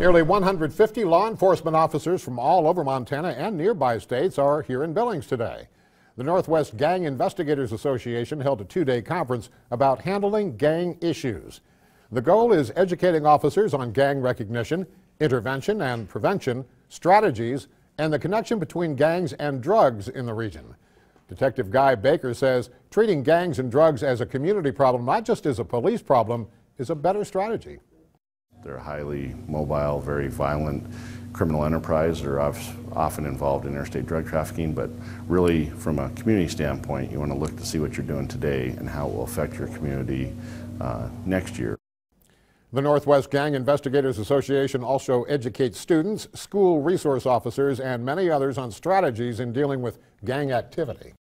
Nearly 150 law enforcement officers from all over Montana and nearby states are here in Billings today. The Northwest Gang Investigators Association held a two-day conference about handling gang issues. The goal is educating officers on gang recognition, intervention and prevention, strategies, and the connection between gangs and drugs in the region. Detective Guy Baker says treating gangs and drugs as a community problem, not just as a police problem, is a better strategy. They're highly mobile, very violent criminal enterprise. They're often involved in interstate drug trafficking, but really from a community standpoint, you want to look to see what you're doing today and how it will affect your community uh, next year. The Northwest Gang Investigators Association also educates students, school resource officers, and many others on strategies in dealing with gang activity.